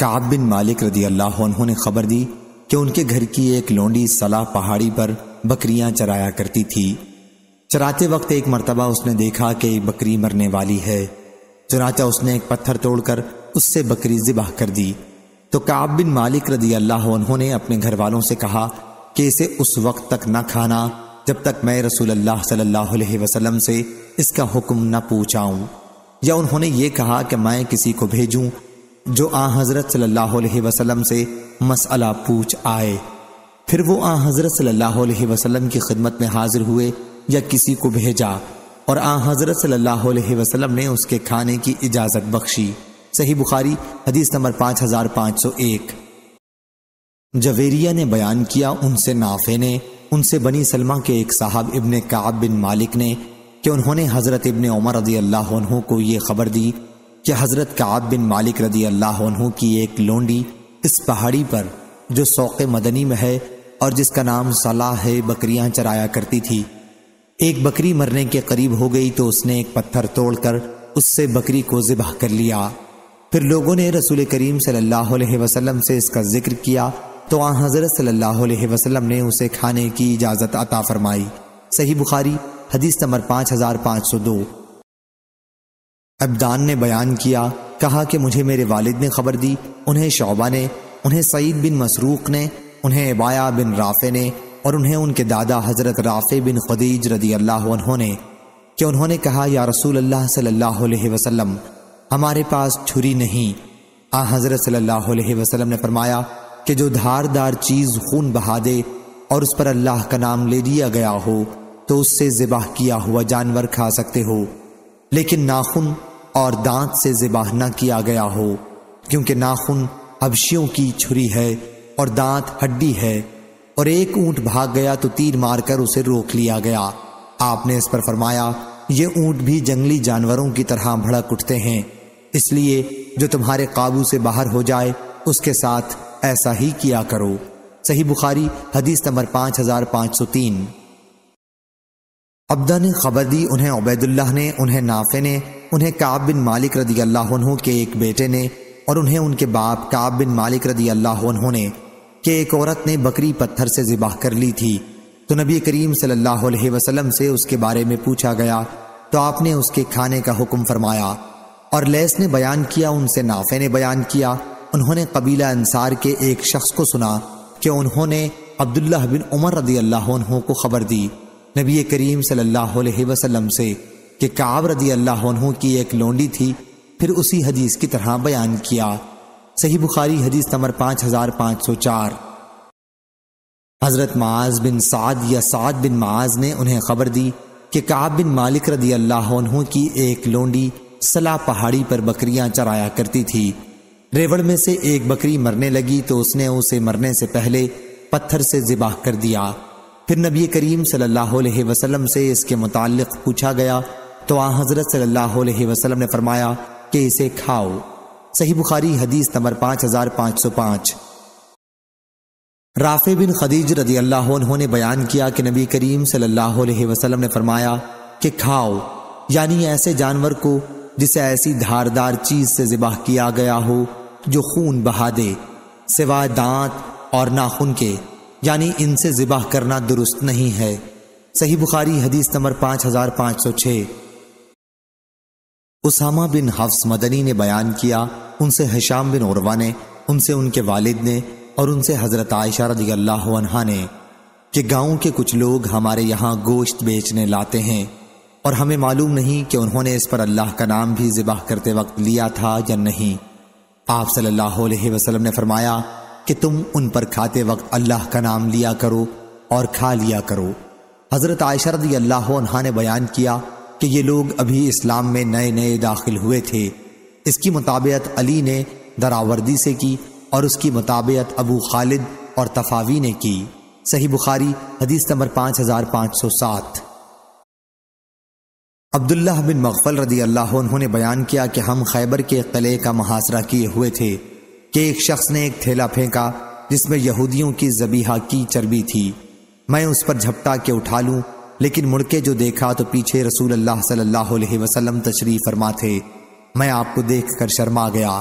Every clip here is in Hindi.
काब बिन मालिक रदी अल्लाह ने खबर दी कि उनके घर की एक लोंडी सलाह पहाड़ी पर बकरियाँ चराया करती थी। चराते वक्त एक मरतबा उसने देखा कि बकरी मरने वाली है। चुनाचा उसने एक पत्थर तोड़कर उससे बकरी जिबाह कर दी। तो काब बिन मालिक रदी अल्लाह उन्होंने अपने घर वालों से कहा कि इसे उस वक्त तक न खाना, जब तक मैं रसूल अल्लाह सल्लल्लाहु अलैहि वसल्लम से इसका हुक्म न पूछाऊं। या उन्होंने ये कहा कि मैं किसी को भेजूं जो आ हज़रत सल्लल्लाहु अलैहि वसल्लम से मसला पूछ आए। फिर वो आ हज़रत सल्लल्लाहु अलैहि वसल्लम की खिदमत में हाजिर हुए या किसी को भेजा और आ हज़रत सल्लल्लाहु अलैहि वसल्लम ने उसके खाने की इजाज़त बख्शी। सही बुखारी, हदीस नंबर पाँच हज़ार पाँच सौ एक। जवेरिया ने बयान किया उनसे नाफे ने, उनसे बनी सलमा के एक साहब इब्ने काब बिन मालिक ने कि उन्होंने हज़रत इब्ने उमर रदी अल्लाह को ये खबर दी कि हज़रत काब बिन मालिक रदी अल्लाह की एक लोंडी इस पहाड़ी पर, जो सौक़ मदनी में है और जिसका नाम सलाह है बकरियाँ चराया करती थी। एक बकरी मरने के करीब हो गई तो उसने एक पत्थर तोड़कर उससे बकरी को जिबह कर लिया। फिर लोगों ने रसूल करीम सल्लल्लाहु अलैहि वसल्लम से इसका ज़िक्र किया तो आ हज़रत सल्लल्लाहु अलैहि वसल्लम ने उसे खाने की इजाज़त अता फरमाई। सही बुखारी, हदीस नंबर पाँच हज़ार पाँच सौ दो। अबदान ने बयान किया, कहा कि मुझे मेरे वालिद ने खबर दी, उन्हें शोबा ने, उन्हें सईद बिन मसरूक ने, उन्हें इबाया बिन राफे ने और उन्हें उनके दादा हज़रत राफे बिन खदीज रदी अल्लाह ने, कि उन्होंने कहा, या रसूल अल्लाह सल्लल्लाहु अलैहि वसल्लम, हमारे पास छुरी नहीं। आ हज़रत सल्लल्लाहु अलैहि वसल्लम ने फरमाया कि जो धारदार चीज़ खून बहा दे और उस पर अल्लाह का नाम ले लिया गया हो तो उससे जिबाह किया हुआ जानवर खा सकते हो। लेकिन नाखून और दांत से जिबाह न किया गया हो, क्योंकि नाखून हबशियों की छुरी है और दांत हड्डी है, और एक ऊँट भाग गया तो तीर मारकर उसे रोक लिया गया। आपने इस पर फरमाया, ये ऊँट भी जंगली जानवरों की तरह भड़क उठते हैं, इसलिए जो तुम्हारे काबू से बाहर हो जाए, उसके साथ ऐसा ही किया करो। सही बुखारी, हदीस नंबर पाँच हज़ार पाँच सौ तीन। अब्दा ने खबर दी उन्हें उबैदुल्लाह ने, उन्हें नाफे ने उन्हें काब बिन मालिक रदी अल्लाह के एक बेटे ने और उन्हें उनके बाप काब बिन मालिक रदी अल्लाह ने कि एक औरत ने बकरी पत्थर से जिबाह कर ली थी। तो नबी करीम सल्लल्लाहु अलैहि वसल्लम से उसके बारे में पूछा गया तो आपने उसके खाने का हुक्म फरमाया। और लैस ने बयान किया, उनसे नाफे ने बयान किया। उन्होंने कबीला अंसार के एक शख्स को सुना कि उन्होंने अब्दुल्ला बिन उमर रदी अल्लाह को खबर दी। नबी करीम सल्लल्लाहु अलैहि वसल्लम से कि काब रदी अल्लाह की एक लोंडी थी, फिर उसी हदीस की तरह बयान किया। सही बुखारी हदीस नंबर पाँच हज़ार पाँच सौ चार। हज़रत माज बिन साद या साद बिन माज ने उन्हें खबर दी कि काब बिन मालिक रदी अल्लाह की एक लोंडी सला पहाड़ी पर बकरियाँ चराया करती थी। रेवड़ में से एक बकरी मरने लगी तो उसने उसे मरने से पहले पत्थर से जिबाह कर दिया। फिर नबी करीम सल्लल्लाहु अलैहि वसल्लम से इसके मुतालिक पूछा गया तो आ हज़रत सल्लल्लाहु वसल्लम ने फरमाया कि इसे खाओ। सही बुखारी हदीस नंबर पाँच हज़ार पाँच सौ पाँच। राफे बिन खदीज रदी अल्लाह ने बयान किया कि नबी करीम सल्लल्लाहु अलैहि वसल्लम ने फरमाया कि खाओ, यानी ऐसे जानवर को जिसे ऐसी धारदार चीज़ से जिबाह किया गया हो, जो खून बहा दे, सिवाय दांत और नाखून के, यानी इनसे जिबाह करना दुरुस्त नहीं है। सही बुखारी हदीस नंबर पाँच हज़ार पाँच सौ छह उसामा बिन हफ्स मदनी ने बयान किया, उनसे हशाम बिन उर्वा ने, उनसे उनके वालिद ने और उनसे हज़रत आयशा रदी अल्लाह ने कि गाँव के कुछ लोग हमारे यहाँ गोश्त बेचने लाते हैं और हमें मालूम नहीं कि उन्होंने इस पर अल्लाह का नाम भी जिबाह करते वक्त लिया था या नहीं। आप सल्लल्लाहु अलैहि वसल्लम ने फरमाया कि तुम उन पर खाते वक्त अल्लाह का नाम लिया करो और खा लिया करो। हज़रत आयशा रदी अल्लाह ने बयान किया कि ये लोग अभी इस्लाम में नए नए दाखिल हुए थे। इसकी मुताबियत अली ने दरावर्दी से की और उसकी मुताबियत अबू खालिद और तफावी ने की। सही बुखारी, हदीस नंबर पाँच हज़ार पाँच सौ सात। अब्दुल्ला बिन मकफल रदी अल्लाह उन्होंने बयान किया कि हम खैबर के किले का मुहासरा किए हुए थे कि एक शख्स ने एक थैला फेंका जिसमें यहूदियों की जबीहा की चर्बी थी। मैं उस पर झपटा के उठा लूँ लेकिन मुड़के जो देखा तो पीछे रसूल अल्लाह सल्लल्लाहु अलैहि वसल्लम तशरीफ़ फरमा थे मैं आपको देखकर शर्मा गया।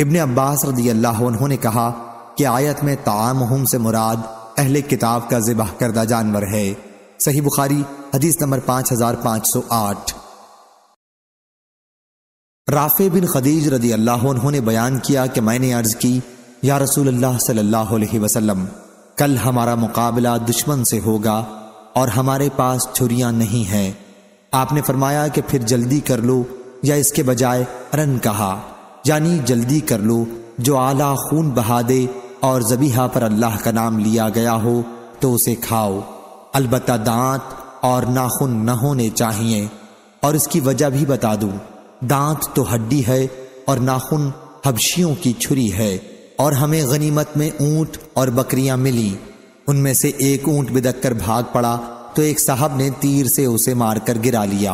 इब्ने अब्बास रदी अल्लाह ने कहा, कि आयत में ताम से मुराद अहले किताब का जिबाह करदा जानवर है। सही बुखारी, हदीस नंबर पाँच हज़ार पाँच सौ आठ। राफे बिन खदीज रदी अल्लाह ने बयान किया कि मैंने अर्ज़ की, या रसूल अल्लाह सल्लल्लाहु अलैहि वसल्लम, कल हमारा मुकाबला दुश्मन से होगा और हमारे पास छुरियाँ नहीं हैं। आपने फरमाया कि फिर जल्दी कर लो, या इसके बजाय रन कहा। यानी जल्दी कर लो, जो आला खून बहा दे और जबीहा पर अल्लाह का नाम लिया गया हो तो उसे खाओ। अलबत् दांत और नाखून न होने चाहिए। और इसकी वजह भी बता दूँ, दांत तो हड्डी है और नाखून हबशियों की छुरी है, और हमें गनीमत में ऊँट और बकरियाँ मिली। उनमें से एक ऊँट बिदक कर भाग पड़ा तो एक साहब ने तीर से उसे मारकर गिरा लिया।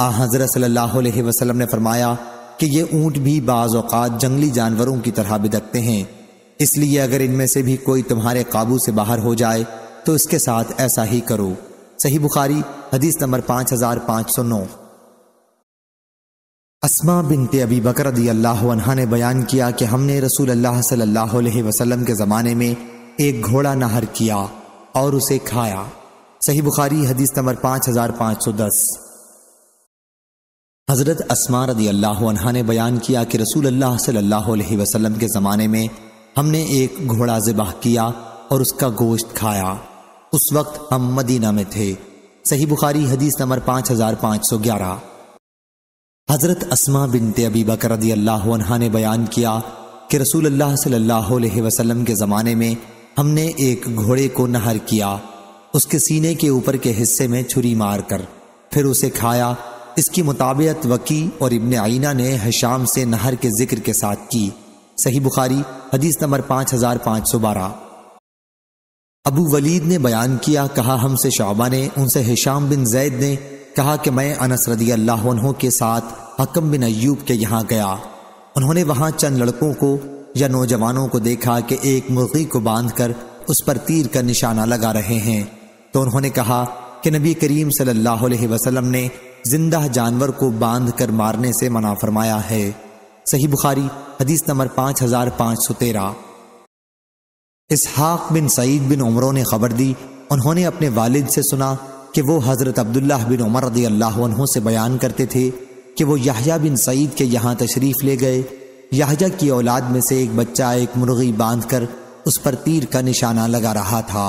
आ हज़रत सल्लल्लाहु अलैहि वसल्लम ने फरमाया कि ये ऊँट भी बाज औकात जंगली जानवरों की तरह बिदकते हैं। इसलिए अगर इनमें से भी कोई तुम्हारे काबू से बाहर हो जाए तो इसके साथ ऐसा ही करो। सही बुखारी, हदीस नंबर पाँच हज़ार पाँच सौ नौ। असमा बिनते अबी बकर अल्लाह ने बयान किया कि हमने रसूल अल्लाह सल्लल्लाहु अलैहि के ज़माने में एक घोड़ा नहर किया और उसे खाया। सही बुखारी हदीस नंबर पाँच हज़ार पाँच सौ दस। हज़रत असमा रदी अल्लाह ने बयान किया कि रसूल अल्लाह सल्लल्लाहु अलैहि वसल्लम के ज़माने में हमने एक घोड़ा ज़िबाह किया और उसका गोश्त खाया। उस वक्त हम मदीना में थे। सही बुखारी हदीस नंबर पाँच हज़ार पाँच सौ ग्यारह। हज़रत असमा बिनते अबी बकर रदी अल्लाह ने बयान किया कि रसूल अल्लाह सल्लल्लाहु अलैहि वसल्लम के ज़माने में हमने एक घोड़े को नहर किया, उसके सीने के ऊपर के हिस्से में छुरी मारकर, फिर उसे खाया। इसकी मुताबियत वकी और इब्ने आईना ने हशाम से नहर के ज़िक्र के साथ की। सही बुखारी, हदीस नंबर पाँच हज़ार पाँच सौ बारह। अबू वलीद ने बयान किया, कहा, हमसे शोबा ने, उनसे हिशाम बिन जैद ने कहा कि मैं अनस रदी अल्लाह के साथ हकम बिन अयूब के यहाँ गया। उन्होंने वहाँ चंद लड़कों को या नौजवानों को देखा कि एक मुर्गी को बांधकर उस पर तीर का निशाना लगा रहे हैं। तो उन्होंने कहा कि नबी करीम सल्लल्लाहु अलैहि वसल्लम ने ज़िंदा जानवर को बाँध कर मारने से मना फरमाया है। सही बुखारी, हदीस नंबर पाँच हज़ार पाँच सौ तेरह। इसहाक बिन सईद बिन उमरों ने खबर दी। उन्होंने अपने वालिद से सुना कि वो हज़रत अब्दुल्ला बिन उमर रदी अल्लाह से बयान करते थे कि वो याहिया बिन सईद के यहाँ तशरीफ़ ले गए। याहिया की औलाद में से एक बच्चा एक मुर्गी बाँध कर उस पर तीर का निशाना लगा रहा था।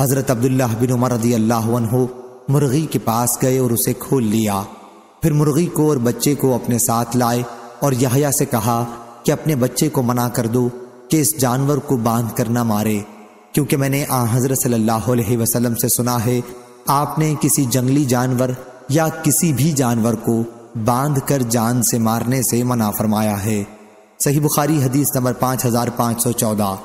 हज़रत अब्दुल्ला बिन उमर रदी अल्लाह मुर्गी के पास गए और उसे खोल लिया। फिर मुर्गी को और बच्चे को अपने साथ लाए और याहिया से कहा कि अपने बच्चे को मना कर दो कि इस जानवर को बाँध कर ना मारे, क्योंकि मैंने आ हज़रत सल्लल्लाहु अलैहि वसल्लम से सुना है, आपने किसी जंगली जानवर या किसी भी जानवर को बाँध कर जान से मारने से मना फरमाया है। सही बुखारी हदीस नंबर पाँच हज़ार पाँच सौ चौदह।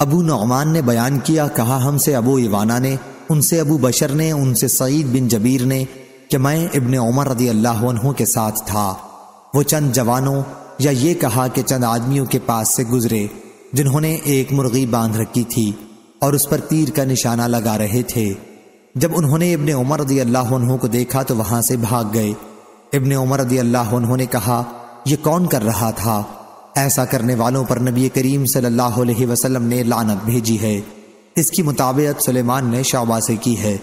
अबू नौमान ने बयान किया, कहा, हमसे अबू इवाना ने, उनसे अबू बशर ने, उनसे सईद बिन जबीर ने, कि मैं इब्ने उमर रदी अल्लाह के साथ था। वो चंद जवानों, या ये कहा कि चंद आदमियों के पास से गुजरे, जिन्होंने एक मुर्गी बाँध रखी थी, और उस पर तीर का निशाना लगा रहे थे। जब उन्होंने इब्ने उमर रदी अल्लाह को देखा तो वहाँ से भाग गए। इब्ने उमर रदी अल्लाह ने कहा यह कौन कर रहा था? ऐसा करने वालों पर नबी करीम सल्लल्लाहु अलैहि वसल्लम ने लानत भेजी है। इसकी मुताबियत सुलेमान ने शोबा से की है।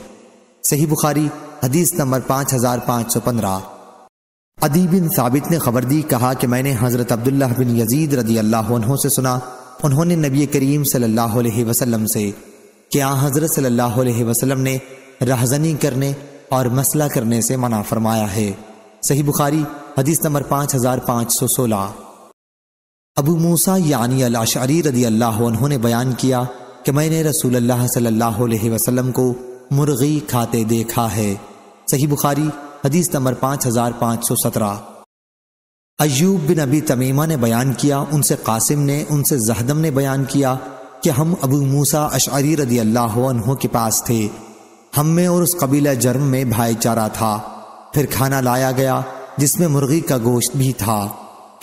सही बुखारी, हदीस नंबर पाँच हज़ार पाँच सौ पंद्रह। अदी बिन साबित ने खबर दी, कहा कि मैंने हज़रत अब्दुल्ला बिन यजीद रदी अल्लाह से सुना। उन्होंने नबी करीम सल्लल्लाहु अलैहि वसल्लम से क्या हज़रत सल्लल्लाहु अलैहि वसल्लम ने रहजनी करने और मसला करने से मना फरमाया है। सही बुखारी हदीस नंबर पाँच हज़ार पाँच सौ सोलह। अबू मूसा यानी अलाशारी रदी अल्लाह उन्होंने बयान किया कि मैंने रसूल अल्लाह सल्लल्लाहु अलैहि वसल्लम को मुर्गी खाते देखा है। सही बुखारी, हदीस नंबर पाँच हज़ार पाँच सौ सत्रह। अयूब बिन अबी तमीमा ने बयान किया, उनसे कासिम ने, उनसे जहदम ने बयान किया कि हम अबू मूसा अशारी रदी अल्लाह के पास थे। हम में और उस कबीला जर्म में भाईचारा था। फिर खाना लाया गया जिसमें मुर्गी का गोश्त भी था।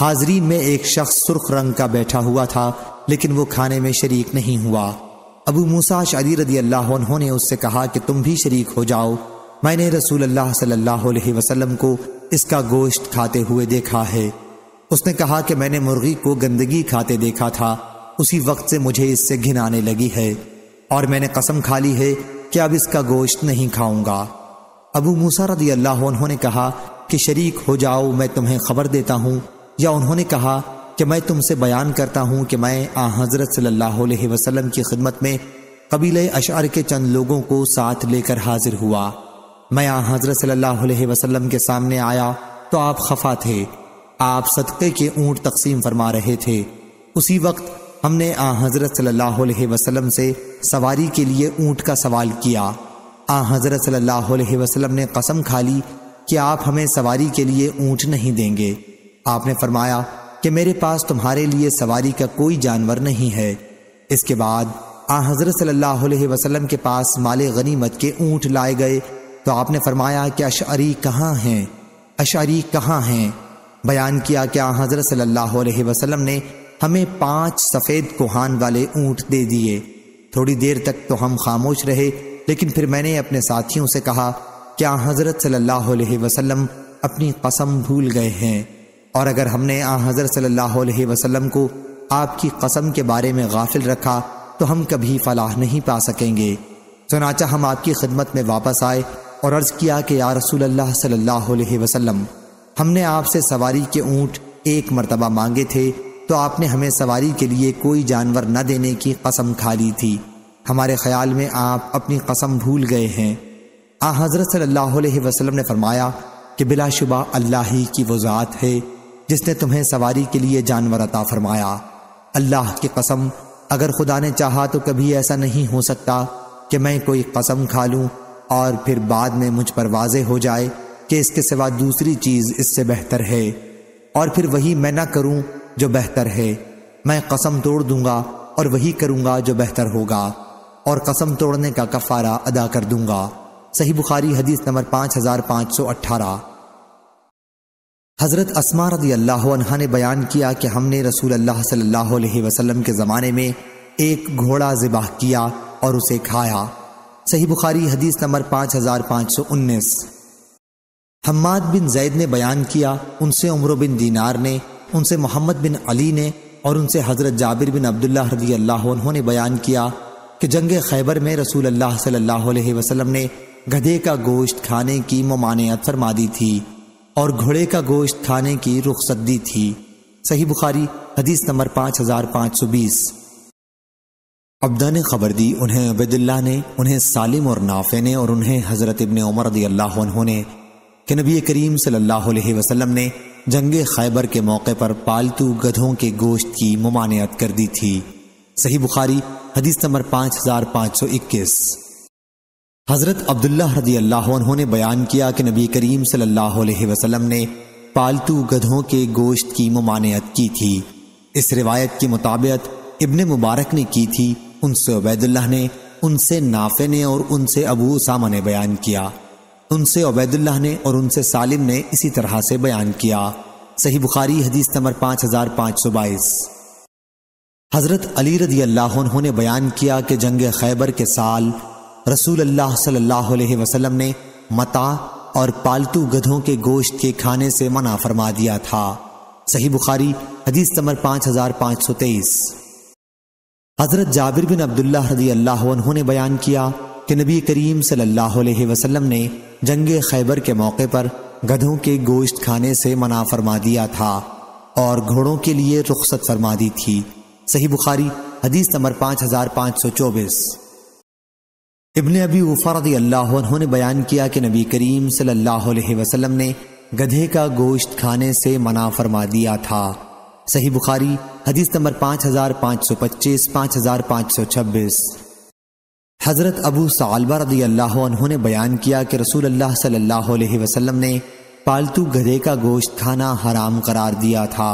हाजरीन में एक शख्स सुर्ख रंग का बैठा हुआ था, लेकिन वो खाने में शरीक नहीं हुआ। अबू मूसा शादी रदी अल्लाह ने उससे कहा कि तुम भी शरीक हो जाओ। मैंने रसूल अल्लाह सल्लल्लाहु अलैहि वसल्लम को इसका गोश्त खाते हुए देखा है। उसने कहा कि मैंने मुर्गी को गंदगी खाते देखा था। उसी वक्त से मुझे इससे घिन आने लगी है और मैंने कसम खा ली है कि अब इसका गोश्त नहीं खाऊँगा। अबू मूसा रदी अल्लाह ने कहा कि शरीक हो जाओ, मैं तुम्हें खबर देता हूँ। या उन्होंने कहा कि मैं तुमसे बयान करता हूँ कि मैं आ हज़रत सल्लल्लाहु अलैहि वसल्लम की खिदमत में कबीले अशार के चंद लोगों को साथ लेकर हाजिर हुआ। मैं आ हज़रत सल्लल्लाहु अलैहि वसल्लम के सामने आया तो आप खफा थे। आप सदक़े के ऊँट तकसीम फरमा रहे थे। उसी वक्त हमने आ हज़रत सल्लल्लाहु अलैहि वसल्लम से सवारी के लिए ऊँट का सवाल किया। आ हज़रत सल्लल्लाहु अलैहि वसल्लम ने कसम खा ली कि आप हमें सवारी के लिए ऊँट नहीं देंगे। आपने फरमाया कि मेरे पास तुम्हारे लिए सवारी का कोई जानवर नहीं है। इसके बाद, आ हज़रत सल्लल्लाहु अलैहि वसल्लम के पास माले गनीमत के ऊँट लाए गए तो आपने फरमाया कि अशारी कहाँ हैं? अशारी कहाँ हैं? बयान किया कि आ हज़रत सल्लल्लाहु अलैहि वसल्लम ने हमें पाँच सफ़ेद कोहान वाले ऊँट दे दिए। थोड़ी देर तक तो हम खामोश रहे, लेकिन फिर मैंने अपने साथियों से कहा क्या हज़रत सल्लल्लाहु अलैहि वसल्लम अपनी कसम भूल गए हैं? और अगर हमने आ हज़रत सल्लल्लाहु अलैहि वसल्लम को आपकी कसम के बारे में गाफिल रखा तो हम कभी फलाह नहीं पा सकेंगे। चुनाचा हम आपकी खिदमत में वापस आए और अर्ज़ किया कि या रसूल अल्लाह सल्लल्लाहु अलैहि वसल्लम, हमने आपसे सवारी के ऊँट एक मरतबा मांगे थे तो आपने हमें सवारी के लिए कोई जानवर न देने की कसम खा ली थी। हमारे ख्याल में आप अपनी कसम भूल गए हैं। आ, हज़रत वसल्लम ने फरमाया कि बिलाशुबा अल्लाह ही की वो ज़ात है, जिसने तुम्हें सवारी के लिए जानवर अता फरमाया। अल्लाह की कसम, अगर खुदा ने चाहा तो कभी ऐसा नहीं हो सकता कि मैं कोई कसम खा लूँ और फिर बाद में मुझ पर वाजे हो जाए कि इसके सिवा दूसरी चीज़ इससे बेहतर है। और फिर वही मैं ना करूँ जो बेहतर है। मैं कसम तोड़ दूँगा और वही करूँगा जो बेहतर होगा, और कसम तोड़ने का कफारा अदा कर दूँगा। सही बुखारी हदीस नंबर पाँच हज़ार पाँच सौ अट्ठारह। हज़रत असमा रदी अल्लाह ने बयान किया कि हमने रसूल अल्लाह सल्लल्लाहु अलैहि वसल्लम के ज़माने में एक घोड़ा ज़िबाह किया और उसे खाया। सही बुखारी हदीस नंबर पाँच हज़ार पाँच सौ उन्नीस। हम्माद बिन जैद ने बयान किया, उनसे उम्र बिन दीनार ने, उनसे मोहम्मद बिन अली ने और उनसे हज़रत जाबिर बिन अब्दुल्ला रदी अल्लाह ने बयान किया कि जंग खैबर में रसूल अल्लाह सल्लल्लाहु अलैहि वसल्लम ने गधे का गोश्त खाने की ममानियत फरमा दी थी और घोड़े का गोश्त खाने की रुख्सत दी थी। सही बुखारी, हदीस नंबर पाँच हज़ार पाँच सौ बीस। अब्दा ने खबर दी, उन्हें अबैदुल्ला ने, उन्हें सालिम और नाफे ने और उन्हें हज़रत इबन उमर रदी अल्लाह ने कि नबी करीम सल्लल्लाहु अलैहि वसल्लम ने जंग खैबर के मौके पर पालतू गधों के गोश्त की ममानियत कर दी थी। सही बुखारी, हदीस नंबर पाँच हज़ार पाँच सौ इक्कीस। हज़रत अब्दुल्ला रदी अल्लाह ने बयान किया कि नबी करीम सल्लल्लाहु अलैहि वसल्लम ने पालतू गधों के गोश्त की ममानियत की थी। इस रिवायत की मुताबिक इब्ने मुबारक ने की थी। उनसे उबैदुल्लाह ने, उनसे नाफे ने और उनसे अबू उसामा ने बयान किया। उनसे उबैदुल्लाह ने और उनसे सालिम ने इसी तरह से बयान किया। सही बुखारी हदीस नंबर पाँच हज़ार पाँच सौ बाईस। हज़रत अली रदी अल्लाह ने बयान किया कि जंग खैबर के साल रसूल अल्लाह सल्लल्लाहु अलैहि वसल्लम ने मता और पालतू गधों के गोश्त के खाने से मना फरमा दिया था। सही बुखारी, हदीस नंबर पाँच हज़ार पाँच सौ तेईस। हज़रत जाबिर बिन अब्दुल्ला रदी अल्लाह ने बयान किया कि नबी करीम सल्लल्लाहु अलैहि वसल्लम ने जंग खैबर के मौके पर गधों के गोश्त खाने से मना फरमा दिया था और घोड़ों के लिए रुख्सत फरमा दी थी। सही बुखारी, हदीस नंबर पाँच हज़ार पाँच सौ चौबीस। इबन अबी उफ़रदी अल्लाह ने बयान किया कि नबी करीम वसल्लम ने गधे का गोश्त खाने से मना फरमा दिया था। सही बुखारी, हदीस नंबर पाँच हज़ार पाँच सौ पच्चीस, पाँच हज़ार पाँच सौ छब्बीस। हज़रत अबू सालबा रदी अल्लाह ने बयान किया कि रसूल अल्लाह सल्लल्लाहु अलैहि वसल्लम ने पालतू गधे का गोश्त खाना हराम करार दिया था।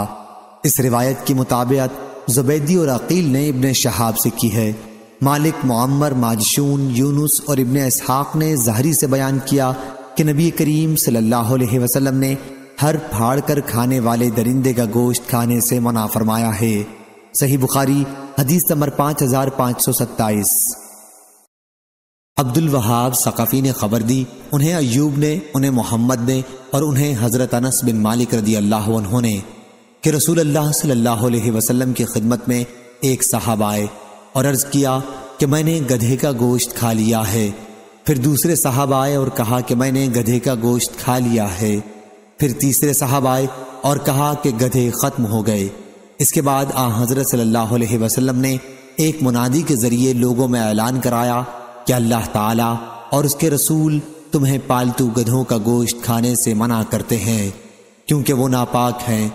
इस रिवायत के मुताबिक जुबैदी और अकील ने इब्ने शहाब से की है। मालिक मुआमर माजशून यूनुस और इब्ने इसहाक ने जहरी से बयान किया कि नबी करीम सल्लल्लाहु अलैहि वसल्लम ने हर फाड़ कर खाने वाले दरिंदे का गोश्त खाने से मना फरमाया है। सही बुखारी, हदीस नंबर पाँच हज़ार पाँच सौ सत्ताईस। अब्दुल वहाब सकाफ़ी ने खबर दी, उन्हें अयूब ने, उन्हें मोहम्मद ने और उन्हें हज़रत अनस बिन मालिक रदी अल्लाह ने कि रसूल अल्लाह सल्लल्लाहु अलैहि वसल्लम की खिदमत में एक साहब आए। और अर्ज़ किया कि मैंने गधे का गोश्त खा लिया है। फिर दूसरे साहब आए और कहा कि मैंने गधे का गोश्त खा लिया है। फिर तीसरे साहब आए और कहा कि गधे खत्म हो गए। इसके बाद आ हज़रत सल्लल्लाहु अलैहि वसल्लम ने एक मुनादी के ज़रिए लोगों में ऐलान कराया कि अल्लाह ताला और उसके रसूल तुम्हें पालतू गधों का गोश्त खाने से मना करते हैं, क्योंकि वो नापाक हैं।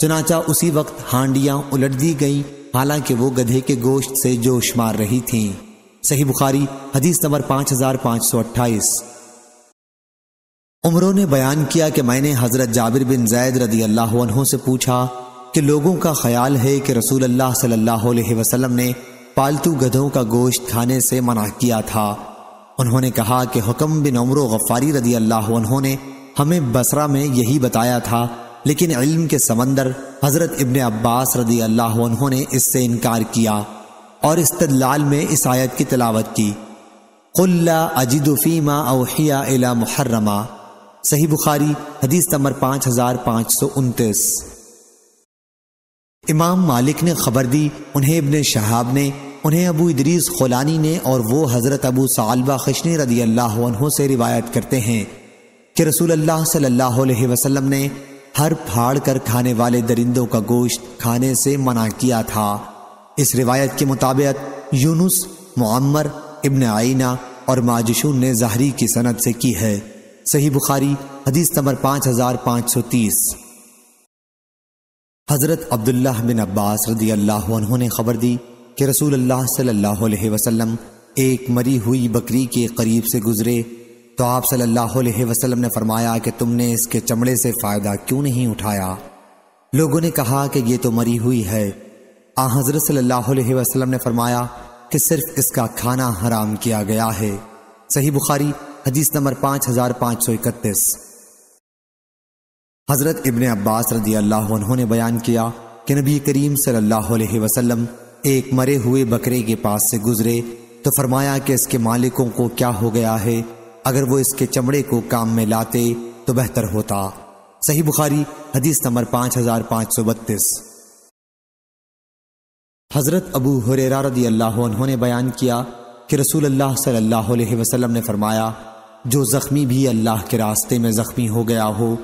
चुनाचा उसी वक्त हांडियाँ उलट दी गईं हालाँकि वो गधे के गोश्त से जोश मार रही थीं। सही बुखारी, हदीस नंबर पाँच हज़ार पाँच सौ अट्ठाईस। उमरों ने बयान किया कि मैंने हज़रत जाबिर बिन जैद रदी अल्लाह से पूछा कि लोगों का ख्याल है कि रसूल अल्लाह सल्लल्लाहु अलैहि वसल्लम ने पालतू गधों का गोश्त खाने से मना किया था। उन्होंने कहा कि हुक्म बिन उमर गफ़ारी रदी अल्लाह ने हमें बसरा में यही बताया था लेकिन इल्म के समंदर हज़रत इबन अब्बास रदी अल्लाह ने इससे इनकार किया और इस्तदलाल में इस आयत की तलावत की। कुल्ला अजिदुफ़ीमा अवहिया इला मुहर्रमा। सही बुखारी, हदीस नंबर पाँच हज़ार पाँच सौ उनतीस। इमाम मालिक ने खबर दी, उन्हें इबन शहाब ने, उन्हें अबू इदरीस खोलानी ने और वो हज़रत अबू सालबा खशनी रदी अल्लाह से रिवायत करते हैं कि रसूल अल्लाह सल्लल्लाहु अलैहि ने हर फाड़ कर खाने वाले दरिंदों का गोश्त खाने से मना किया था। इस रिवायत के मुताबिक यूनुस, मुअम्मर, इब्न आइना और माजशून ने जहरी की सनत से की है। सही बुखारी, हदीस नंबर पाँच हज़ार पाँच सौ तीस। हज़रत अब्दुल्ला बिन अब्बास रदी अल्लाह ने खबर दी कि रसूल अल्लाह सल्लल्लाहु अलैहि वसल्लम एक मरी हुई बकरी के करीब से गुजरे तो आप सल्लल्लाहु अलैहि वसल्लम ने फरमाया कि तुमने इसके चमड़े से फ़ायदा क्यों नहीं उठाया? लोगों ने कहा कि ये तो मरी हुई है। आ, हज़रत सल्लल्लाहु अलैहि वसल्लम ने फरमाया कि सिर्फ़ इसका खाना हराम किया गया है। सही बुखारी, हदीस नंबर पाँच हज़ार पाँच सौ इकतीस। हज़रत इबन अब्बास रज़ी अल्लाह ने बयान किया कि नबी करीम सल्लल्लाहु अलैहि वसल्लम एक मरे हुए बकरे के पास से गुजरे तो फरमाया कि इसके मालिकों को क्या हो गया है? अगर वो इसके चमड़े को काम में लाते तो बेहतर होता। सही बुखारी, हदीस नंबर पाँच हज़ार पाँच सौ बत्तीस। हज़रत अबू हुरेरा रदी अल्लाह ने बयान किया कि रसूल अल्लाह सल्लल्लाहु अलैहि वसल्लम ने फरमाया, जो जख्मी भी अल्लाह के रास्ते में जख्मी हो गया हो,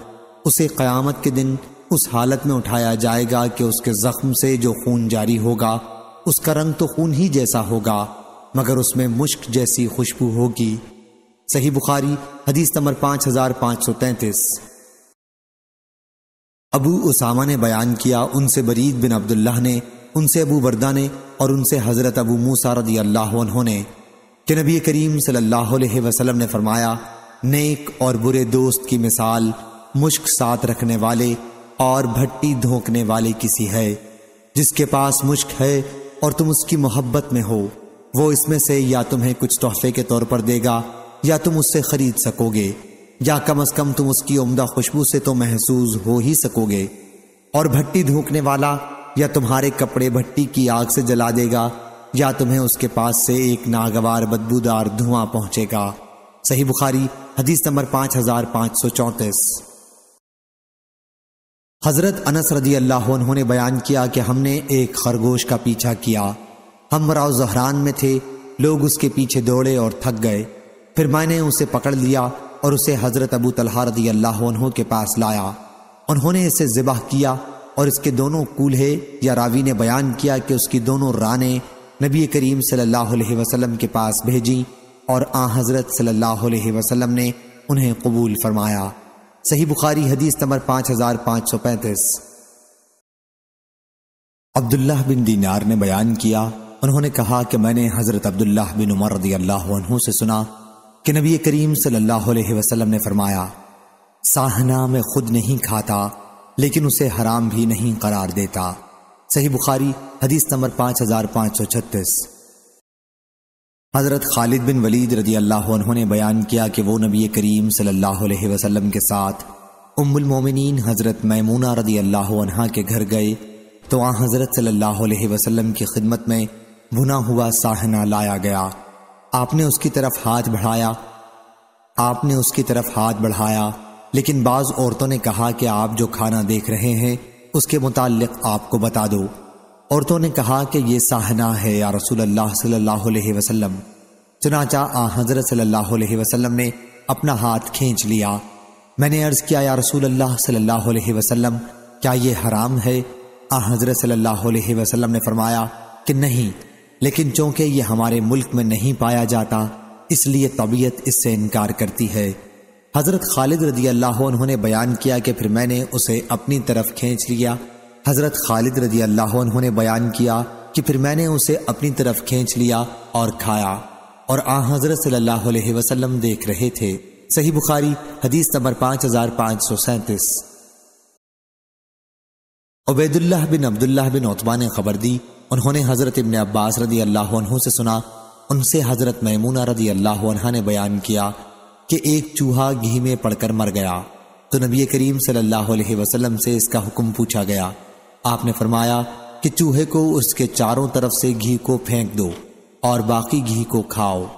उसे क़यामत के दिन उस हालत में उठाया जाएगा कि उसके जख्म से जो खून जारी होगा, उसका रंग तो खून ही जैसा होगा, मगर उसमें मुश्क जैसी खुशबू होगी। सही बुखारी, हदीस नंबर पाँच हज़ार पाँच सौ तैतीस। अबू उसामा ने बयान किया, उनसे बरीद बिन अब्दुल्लाह ने, उनसे अबू वर्दा ने और उनसे हज़रत अबू मूसा रदी अल्लाह ने कि नबी करीम सल्लल्लाहु अलैहि वसल्लम ने फरमाया, नेक और बुरे दोस्त की मिसाल मुश्क साथ रखने वाले और भट्टी धोकने वाले किसी है, जिसके पास मुश्क है और तुम उसकी मोहब्बत में हो, वो इसमें से या तुम्हें कुछ तोहफे के तौर पर देगा या तुम उससे खरीद सकोगे, या कम अज कम तुम उसकी उम्दा खुशबू से तो महसूस हो ही सकोगे। और भट्टी धोकने वाला या तुम्हारे कपड़े भट्टी की आग से जला देगा, या तुम्हें उसके पास से एक नागवार बदबूदार धुआँ पहुंचेगा। सही बुखारी, हदीस नंबर पाँच हज़ार पाँच सौ चौंतीस। हज़रत अनस रदी अल्लाह ने बयान किया कि हमने एक खरगोश का पीछा किया। हम मराव जहरान में थे, लोग उसके पीछे दौड़े और थक गए। फिर मैंने उसे पकड़ लिया और उसे हज़रत अबू तलहा रदी अल्लाह के पास लाया। उन्होंने इसे ज़िबाह किया और इसके दोनों कूल्हे या रावी ने बयान किया कि उसकी दोनों रानें नबी करीम सल्लल्लाहु अलैहि वसल्लम के पास भेजी और आ हज़रत सल्लल्लाहु अलैहि वसल्लम ने उन्हें कबूल फरमाया। सही बुखारी हदीस नंबर पाँच हज़ार पाँच सौ पैंतीस। अब्दुल्लाह बिन दीनार ने बयान किया। उन्होंने कहा कि मैंने हज़रत अब्दुल्लाह बिन उमर रदी अल्लाह से सुना कि नबी करीम सल्लल्लाहु अलैहि वसल्लम ने फरमाया, साहना में खुद नहीं खाता, लेकिन उसे हराम भी नहीं करार देता। सही बुखारी, हदीस नंबर पाँच हज़ार पाँच सौ छत्तीस। हज़रत खालिद बिन वलीद रदी अल्लाह ने बयान किया कि वो नबी करीम सल्लल्लाहु अलैहि वसल्लम के साथ उम्मुल मोमिनीन हज़रत मैमूना रदी अल्लाह के घर गए तो वहाँ हज़रत सल्लल्लाहु अलैहि वसल्लम की खिदमत में भुना हुआ साहना लाया गया। आपने उसकी तरफ़ हाथ बढ़ाया। आपने उसकी तरफ़ हाथ बढ़ाया। लेकिन बाज औरतों ने कहा कि आप जो खाना देख रहे हैं, उसके मुतालिक आपको बता दो। औरतों ने कहा कि ये साहना है या रसूल अल्लाह सल्लल्लाहु अलैहि वसल्लम। चुनाचा आ हज़रत सल्लल्लाहु अलैहि वसल्लम ने अपना हाथ खींच लिया। मैंने अर्ज़ किया, या रसूल अल्लाह सल्लल्लाहु अलैहि वसल्लम, क्या ये हराम है? आ हज़रत सल्लल्लाहु अलैहि वसल्लम ने फरमाया कि नहीं। लेकिन चूँकि ये हमारे मुल्क में नहीं पाया जाता, इसलिए तबीयत इससे इनकार करती है। हज़रत खालिद रदी अल्लाह उन्होंने बयान किया कि फिर मैंने उसे अपनी तरफ़ खींच लिया। हज़रत खालिद रदी अल्लाह उन्होंने बयान किया कि फिर मैंने उसे अपनी तरफ़ खींच लिया और खाया। और आ हज़रत सल्लल्लाहु अलैहि वसल्लम देख रहे थे। सही बुखारी, हदीस नंबर पाँच हज़ार पाँच सौ सैंतीस। उबैदुल्लाह बिन अब्दुल्लाह बिन उतबा ने खबर दी उन्होंने हज़रत इब्न अब्बास रदी अल्लाह से सुना। उनसे हज़रत मैमूना रदी अल्लाह ने बयान किया कि एक चूहा घी में पड़कर मर गया। तो नबी करीम सल्लल्लाहु अलैहि वसल्लम से इसका हुक्म पूछा गया। आपने फरमाया कि चूहे को उसके चारों तरफ़ से घी को फेंक दो और बाकी घी को खाओ।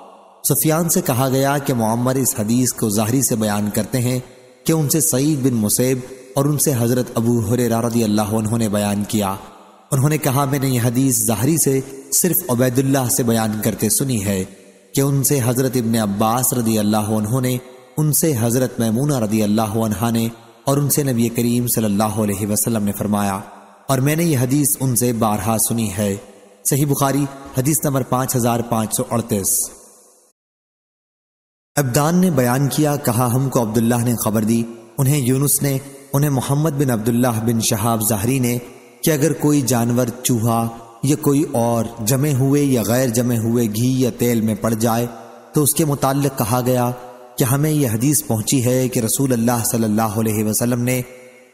सुफियान से कहा गया कि मोहम्मद इस हदीस को जाहरी से बयान करते हैं कि उनसे सईद बिन मुसेब और उनसे हज़रत अबू हुर रदी अल्लाह ने बयान किया। उन्होंने कहा, मैंने यह हदीस जाहरी से सिर्फ़ उबैदुल्लाह से बयान करते सुनी है कि उनसे हज़रत इब्न अब्बास रदी अल्लाह ने, उनसे हज़रत महमूना रदी अल्लाह ने और उनसे नबी करीम सल्लल्लाहु अलैहि वसल्लम ने फरमाया, और मैंने यह हदीस उनसे बारहा सुनी है। सही बुखारी, हदीस नंबर पाँच हज़ार पाँच सौ अड़तीस। अब्दान ने बयान किया, कहा, हमको अब्दुल्लाह ने खबर दी। उन्हें यूनुस ने, उन्हें मोहम्मद बिन अब्दुल्लाह बिन शहाब जहरी ने कि अगर कोई जानवर, चूहा या कोई और जमे हुए या गैर जमे हुए घी या तेल में पड़ जाए तो उसके मुतालिक कहा गया कि हमें यह हदीस पहुँची है कि रसूल अल्लाह सल्लल्लाहु अलैहि वसल्लम ने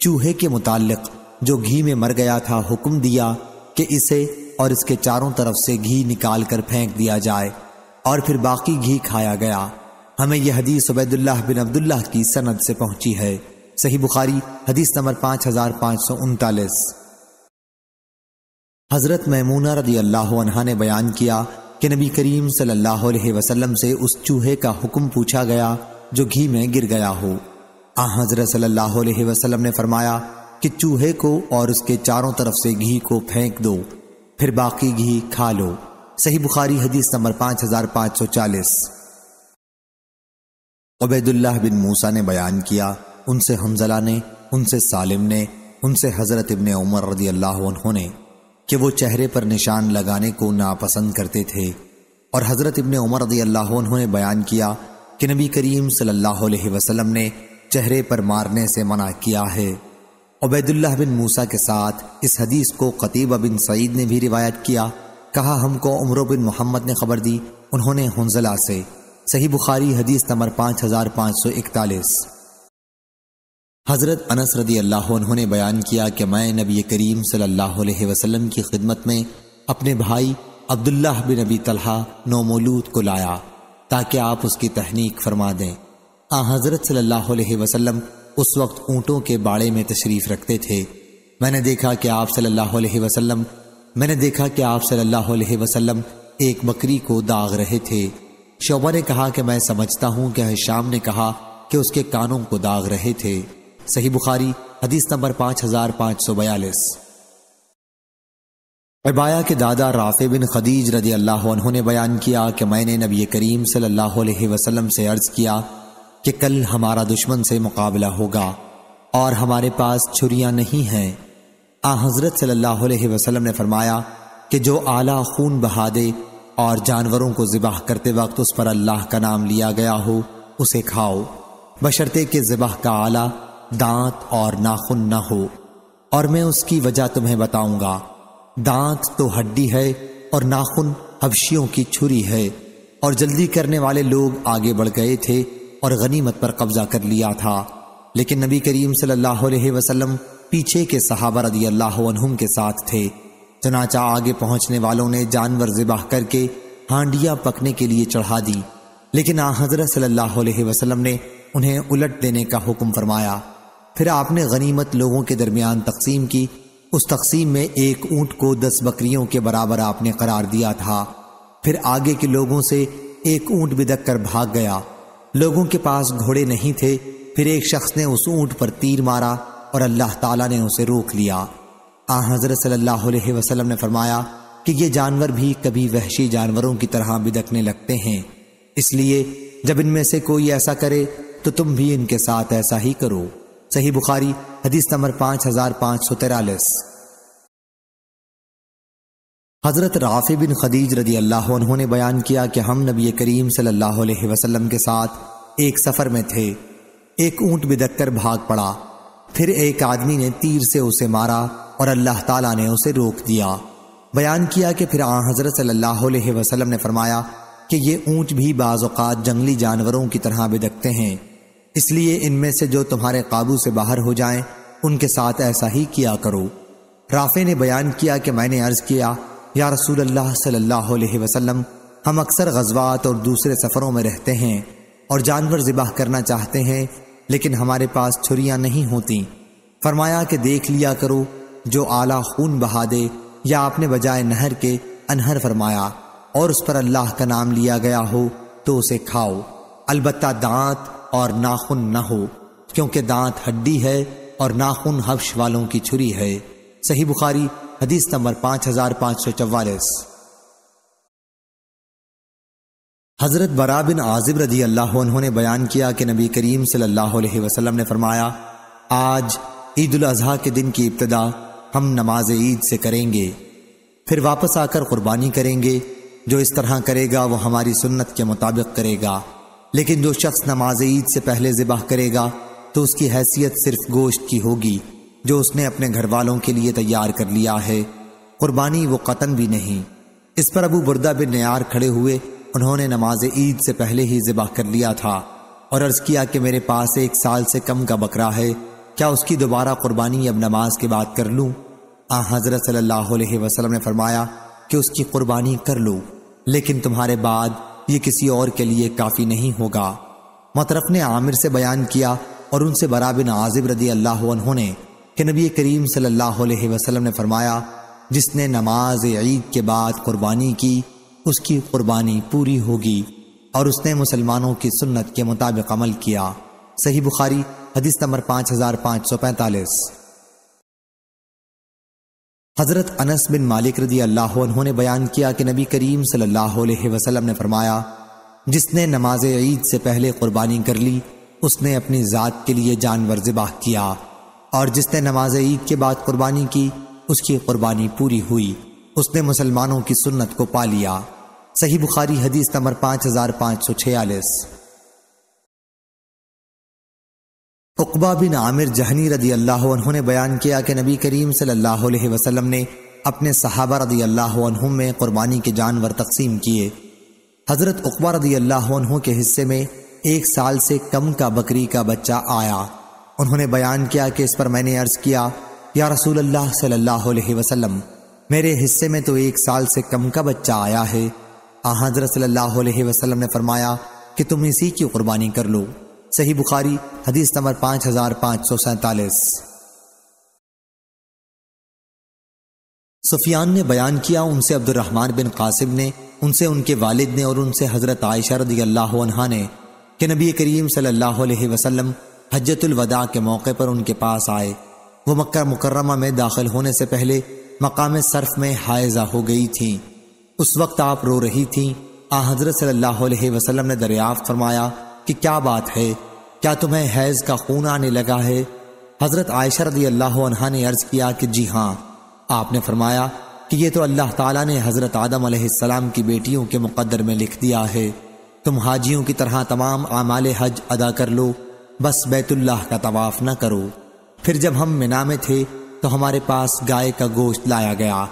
चूहे के मुतालिक जो घी में मर गया था हुक्म दिया कि इसे और इसके चारों तरफ़ से घी निकाल कर फेंक दिया जाए और फिर बाकी घी खाया गया। हमें यह हदीस उबैदुल्लाह बिन अब्दुल्लाह की सनद से पहुँची है। सही बुखारी, हदीस नंबर पाँच हज़ार पाँच सौ उनतालीस। हज़रत महमूना रदी अल्लाह ने बयान किया कि नबी करीम सल्लल्लाहु अलैहि वसल्लम से उस चूहे का हुक्म पूछा गया, जो घी में गिर गया हो। आ हज़रत सल्लल्लाहु अलैहि वसल्लम ने फरमाया कि चूहे को और उसके चारों तरफ़ से घी को फेंक दो, फिर बाकी घी खा लो। सही बुखारी हदीस नंबर पाँच हज़ार पाँच सौ चालीस। उबैदुल्लाह बिन मूसा ने बयान किया, उनसे हमजला ने, उनसे सालिम ने, उनसे हज़रत इबन उमर रदी अल्लाह ने। कि वो चेहरे पर निशान लगाने को नापसंद करते थे। और हज़रत इबन उमर रदी अल्लाह ने बयान किया कि नबी करीम सल्लल्लाहु अलैहि वसल्लम ने चेहरे पर मारने से मना किया है। उबैदुल्लाह बिन मूसा के साथ इस हदीस को कतीबा बिन सईद ने भी रिवायत किया। कहा, हमको उमर बिन मोहम्मद ने खबर दी, उन्होंने हंजला से। सही बुखारी हदीस नंबर पाँच हज़ार पाँच सौ इकतालीस। हज़रत अनस रदी अल्लाह ने बयान किया कि मैं नबी करीम सल्लल्लाहु अलैहि वसल्लम की खिदमत में अपने भाई अब्दुल्ला बिन नबी तलहा नोमोलूद को लाया, ताकि आप उसकी तहनीक फरमा दें। आ, हज़रत सल्लल्लाहु अलैहि वसल्लम उस वक्त ऊँटों के बाड़े में तशरीफ़ रखते थे। मैंने देखा कि आप सल्लल्लाहु अलैहि मैंने देखा कि आप सल्लल्लाहु अलैहि एक बकरी को दाग रहे थे। शोबा ने कहा कि मैं समझता हूँ कि हिशाम ने कहा कि उसके कानों को दाग रहे थे। सही बुखारी, हदीस नंबर पाँच हज़ार पाँच सौ बयालीस। अबाया के दादा राफे बिन खदीज रदी अल्लाह ने बयान किया कि मैंने नबी करीम सल्लल्लाहु अलैहि वसल्लम से अर्ज़ किया कि कल हमारा दुश्मन से मुकाबला होगा और हमारे पास छुरियाँ नहीं हैं। आ, हज़रत सल्लल्लाहु अलैहि वसल्लम ने फरमाया कि जो आला खून बहा दे और जानवरों को जिबाह करते वक्त उस पर अल्लाह का नाम लिया गया हो, उसे खाओ। बशर्ते के जिबाह का आला दांत और नाखून न हो, और मैं उसकी वजह तुम्हें बताऊँगा। दांत तो हड्डी है और नाखून हबशियों की छुरी है, और जल्दी करने वाले लोग आगे बढ़ गए थे और गनीमत पर कब्जा कर लिया था। लेकिन नबी करीम सल्लल्लाहु अलैहि वसल्लम पीछे के सहाबा रदी अल्लाह के साथ थे। चनाचा आगे पहुँचने वालों ने जानवर जिबाह करके हांडियाँ पकने के लिए चढ़ा दी। लेकिन आ हज़रत सल्लल्लाहु अलैहि वसल्लम ने उन्हें उलट देने का हुक्म फरमाया। फिर आपने गनीमत लोगों के दरमियान तकसीम की। उस तकसीम में एक ऊँट को दस बकरियों के बराबर आपने करार दिया था। फिर आगे के लोगों से एक ऊँट बिदक कर भाग गया। लोगों के पास घोड़े नहीं थे। फिर एक शख्स ने उस ऊँट पर तीर मारा और अल्लाह ताला ने उसे रोक लिया। आ हज़रत सल्लल्लाहु अलैहि वसल्लम ने फरमाया कि ये जानवर भी कभी वहशी जानवरों की तरह बिदकने लगते हैं। इसलिए जब इनमें से कोई ऐसा करे तो तुम भी इनके साथ ऐसा ही करो। सही बुखारी, हदीस नंबर पाँच हज़ार पाँच सौ तिरालीस हज़रत राफी बिन खदीज रदी अल्लाह उन्होंने बयान किया कि हम नबी करीम सल्लल्लाहु अलैहि वसल्लम के साथ एक सफ़र में थे। एक ऊँट बिदक कर भाग पड़ा। फिर एक आदमी ने तीर से उसे मारा और अल्लाह ताला ने उसे रोक दिया। बयान किया कि फिर आ हज़रत सल्लल्लाहु अलैहि वसल्लम ने फरमाया कि ये ऊँट भी बाज़ात जंगली जानवरों की तरह बिदकते हैं। इसलिए इनमें से जो तुम्हारे काबू से बाहर हो जाएँ, उनके साथ ऐसा ही किया करो। राफे ने बयान किया कि मैंने अर्ज़ किया, या रसूल अल्लाह सल्लल्लाहु अलैहि वसल्लम, हम अक्सर गजवात और दूसरे सफ़रों में रहते हैं और जानवर ज़िबाह करना चाहते हैं, लेकिन हमारे पास छुरियाँ नहीं होती। फरमाया कि देख लिया करो, जो आला खून बहा दे, या आपने बजाय नहर के अनहर फरमाया, और उस पर अल्लाह का नाम लिया गया हो तो उसे खाओ। अलबत्ता दांत और नाखून न हो, क्योंकि दांत हड्डी है और नाखून हफ्श वालों की छुरी है। सही बुखारी, हदीस नंबर पाँच हज़ार पाँच सौ चौवालीस। हज़रत बरा बिन आजिब रदी अल्लाह ने बयान किया कि नबी करीम सल्लल्लाहु अलैहि वसल्लम ने फरमाया, आज ईद उल अजहा के दिन की इब्तदा हम नमाज़ ईद से करेंगे। फिर वापस आकर कुर्बानी करेंगे। जो इस तरह करेगा, वो हमारी सुन्नत के मुताबिक करेगा। लेकिन जो शख्स नमाज़ ईद से पहले ज़िबाह करेगा तो उसकी हैसियत सिर्फ़ गोश्त की होगी, जो उसने अपने घर वालों के लिए तैयार कर लिया है। कुर्बानी वो कतन भी नहीं। इस पर अबू बुरदा बिन नयार खड़े हुए, उन्होंने नमाज़ ईद से पहले ही ज़िबाह कर लिया था और अर्ज़ किया कि मेरे पास एक साल से कम का बकरा है, क्या उसकी दोबारा कुर्बानी अब नमाज़ के बाद कर लूँ? आ, हज़रत सल्लल्लाहु अलैहि वसल्लम ने फरमाया कि उसकी कुर्बानी कर लो, लेकिन तुम्हारे बाद ये किसी और के लिए काफ़ी नहीं होगा। मतरफ ने आमिर से बयान किया और उनसे बराबिन आजिब रदी अल्लाह ने कि नबी करीम सल्लल्लाहु अलैहि वसल्लम ने फरमाया, जिसने नमाज़ ईद के बाद कुर्बानी की, उसकी कुर्बानी पूरी होगी और उसने मुसलमानों की सुन्नत के मुताबिक अमल किया। सही बुखारी, हदीस नंबर पाँच हज़ार पाँच सौ पैंतालीस। हज़रत अनस बिन मालिक रदी अल्लाह ने बयान किया कि नबी करीम सल्लल्लाहु अलैहि वसल्लम ने फरमाया, जिसने नमाज़ ईद से पहले कुर्बानी कर ली, उसने अपनी ज़ात के लिए जानवर ज़िबाह किया और जिसने नमाज़ ईद के बाद कुर्बानी की, उसकी कुर्बानी पूरी हुई। उसने मुसलमानों की सुन्नत को पा लिया। सही बुखारी हदीस नंबर पाँच हज़ार पाँच सौ छियालीस। उकबा बिन आमिर जहनी रदी अल्लाह ने बयान किया कि नबी करीम सल्लल्लाहु अलैहि वसल्लम ने अपने सहाबा रदी अल्लाह में कुर्बानी के जानवर तकसीम किए। हज़रत उकबा रदी अल्लाह के हिस्से में एक साल से कम का बकरी का बच्चा आया। उन्होंने बयान किया कि इस पर मैंने अर्ज़ किया, या रसूल अल्लाह सल्लल्लाहु अलैहि वसल्लम, मेरे हिस्से में तो एक साल से कम का बच्चा आया है। आ हज़रत सल्लल्लाहु अलैहि वसल्लम ने फरमाया कि तुम इसी की कुर्बानी कर लो। सही बुखारी, हदीस नंबर पाँच हज़ार पाँच सौ सैतालीस। सुफियान ने बयान किया, उनसे अब्दुलरहमान बिन कासिम ने, उनसे उनके वालिद ने और उनसे हज़रत आयशा रदी अल्लाह ने कि नबी करीम सल्लल्लाहु अलैहि वसल्लम हजतुल वदा के मौके पर उनके पास आए। वो मक्का मुकर्रमा में दाखिल होने से पहले मकाम सर्फ में हायजा हो गई थी। उस वक्त आप रो रही थी। आ हज़रत सल्लल्लाहु अलैहि वसल्लम ने दरियाफ्त फरमाया कि क्या बात है? क्या तुम्हें हैज़ का खून आने लगा है? हज़रत आयशा रदी अल्लाह ने अर्ज़ किया कि जी हाँ। आपने फरमाया कि ये तो अल्लाह ताला ने हज़रत आदम सलाम की बेटियों के मुकद्दर में लिख दिया है। तुम हाजियों की तरह तमाम आमाल हज अदा कर लो। बस बैतुल्लाह का तवाफ न करो। फिर जब हम मिना में थे तो हमारे पास गाय का गोश्त लाया गया।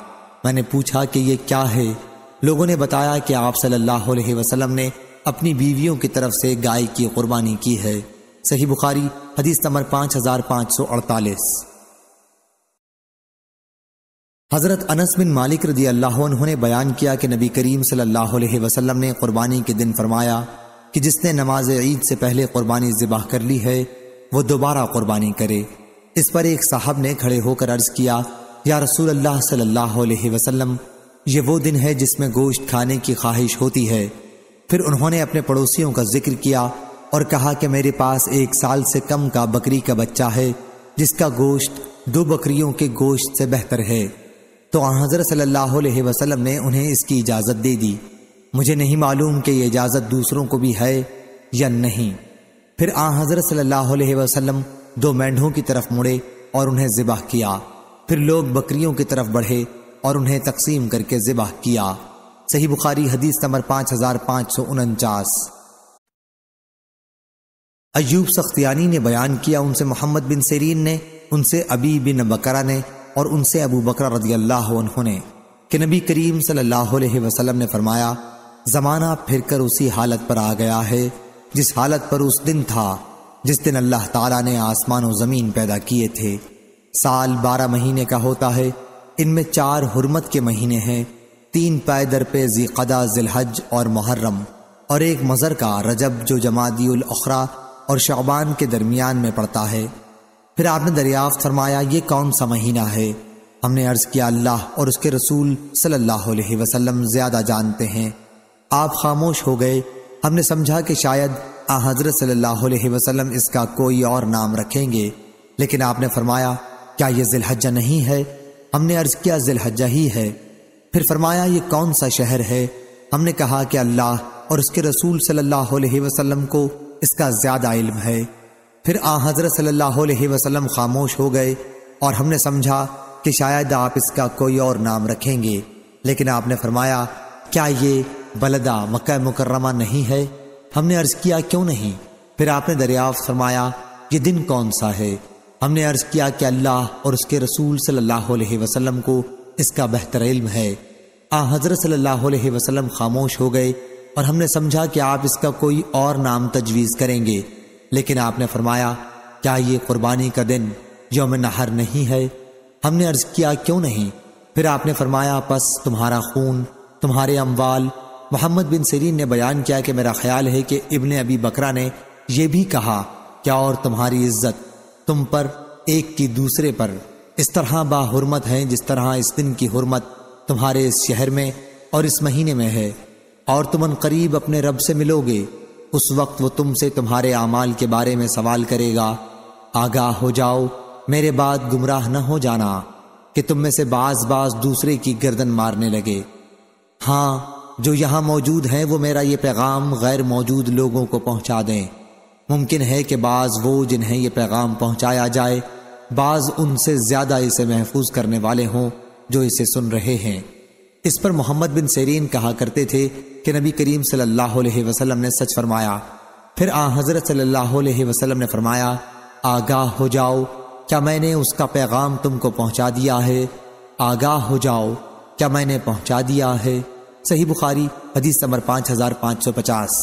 मैंने पूछा कि ये क्या है? लोगों ने बताया कि आप सल्लल्लाहु अलैहि वसल्लम ने अपनी बीवियों की तरफ़ से गाय की कुर्बानी की है। सही बुखारी, हदीस नंबर पाँच हज़ार पाँच सौ अड़तालीस। हज़रत अनस बिन मालिक रदी अल्लाह ने बयान किया कि नबी करीम सल्लल्लाहु अलैहि वसल्लम ने कुर्बानी के दिन फरमाया कि जिसने नमाज़ ईद से पहले कुर्बानी जिबाह कर ली है, वो दोबारा कुर्बानी करे। इस पर एक साहब ने खड़े होकर अर्ज़ किया, या रसूल अल्लाह सल्लल्लाहु अलैहि वसल्लम, ये वो दिन है जिसमें गोश्त खाने की ख्वाहिश होती है फिर उन्होंने अपने पड़ोसियों का ज़िक्र किया और कहा कि मेरे पास एक साल से कम का बकरी का बच्चा है, जिसका गोश्त दो बकरियों के गोश्त से बेहतर है। तो हज़रत सल्लल्लाहु अलैहि वसल्लम ने उन्हें इसकी इजाज़त दे दी। मुझे नहीं मालूम कि यह इजाज़त दूसरों को भी है या नहीं। फिर आ हज़रत सल्लल्लाहु अलैहि वसल्लम दो मेंढों की तरफ़ मुड़े और उन्हें ज़िबाह किया। फिर लोग बकरियों की तरफ़ बढ़े और उन्हें तकसीम करके ज़िबाह किया। सही बुखारी हदीस नंबर पाँच हज़ार पाँच सौ उनचास। अयूब सख्तियानी ने बयान किया, उनसे मोहम्मद बिन सरीन ने, उनसे अबी बिन बकरा ने और उनसे अबू बकरा रदी अल्लाह ने कि नबी करीम सल्लल्लाहु अलैहि वसल्लम ने फरमाया, जमाना फिरकर उसी हालत पर आ गया है, जिस हालत पर उस दिन था, जिस दिन अल्लाह ताला ने आसमान और ज़मीन पैदा किए थे। साल बारह महीने का होता है, इनमें चार हरमत के महीने हैं तीन पैदर पे जीकदा जिलहज और मुहर्रम और एक मज़र का रजब जो जमादी उल अखरा और शाबान के दरमियान में पड़ता है। फिर आपने दरियाफ्त फरमाया, ये कौन सा महीना है? हमने अर्ज़ किया, अल्लाह और उसके रसूल सल्लल्लाहु अलैहि वसल्लम ज़्यादा जानते हैं। आप खामोश हो गए। हमने समझा कि शायद आ हज़रत सल्लल्लाहु अलैहि वसल्लम इसका कोई और नाम रखेंगे। लेकिन आपने फरमाया, क्या यह जिलहज्जा नहीं है? हमने अर्ज़ किया, जिलहज्जा ही है। फिर फरमाया, ये कौन सा शहर है? हमने कहा कि अल्लाह और उसके रसूल सल्लल्लाहु अलैहि वसल्लम को इसका ज़्यादा इल्म है। फिर आ हज़रत सल्लल्लाहु अलैहि वसल्लम खामोश हो गए और हमने समझा कि शायद आप इसका कोई और नाम रखेंगे। लेकिन आपने फरमाया, क्या ये बलदा मक्का मुकर्रमा नहीं है? हमने अर्ज़ किया, क्यों नहीं? फिर आपने दरियाफ्त फरमाया, ये दिन कौन सा है? हमने अर्ज़ किया कि अल्लाह और उसके रसूल सल्लल्लाहु अलैहि वसल्लम को इसका बेहतर इल्म है। आ, हज़रत सल्लल्लाहु अलैहि वसल्लम खामोश हो गए और हमने समझा कि आप इसका कोई और नाम तजवीज़ करेंगे। लेकिन आपने फरमाया, क्या ये कुर्बानी का दिन योम नहर नहीं है? हमने अर्ज़ किया, क्यों नहीं? फिर आपने फरमाया, बस तुम्हारा खून, तुम्हारे अम्वाल। मोहम्मद बिन सरीन ने बयान किया कि मेरा ख्याल है कि इब्ने अबी बकरा ने यह भी कहा, क्या और तुम्हारी इज़्ज़त तुम पर, एक की दूसरे पर? इस तरह बाहुरमत है, जिस तरह इस दिन की हुरमत तुम्हारे इस शहर में और इस महीने में है। और तुम करीब अपने रब से मिलोगे, उस वक्त वो तुमसे तुम्हारे अमाल के बारे में सवाल करेगा। आगाह हो जाओ, मेरे बाद गुमराह न हो जाना कि तुम में से बाज बाज दूसरे की गर्दन मारने लगे। हाँ जो यहाँ मौजूद हैं, वो मेरा ये पैगाम गैर मौजूद लोगों को पहुँचा दें। मुमकिन है कि बाज वो जिन्हें ये पैगाम पहुँचाया जाए बाज उनसे ज़्यादा इसे महफूज करने वाले हों, जो इसे सुन रहे हैं। इस पर मोहम्मद बिन सेरीन कहा करते थे कि नबी करीम सल्लल्लाहु अलैहि वसल्लम ने सच फरमाया। फिर आ हज़रत सल्लल्लाहु अलैहि वसल्लम ने फरमाया, आगाह हो जाओ, क्या मैंने उसका पैगाम तुमको पहुँचा दिया है? आगाह हो जाओ, क्या मैंने पहुँचा दिया है? सही बुखारी, हदीस नंबर पाँच हज़ार पाँच सौ पचास।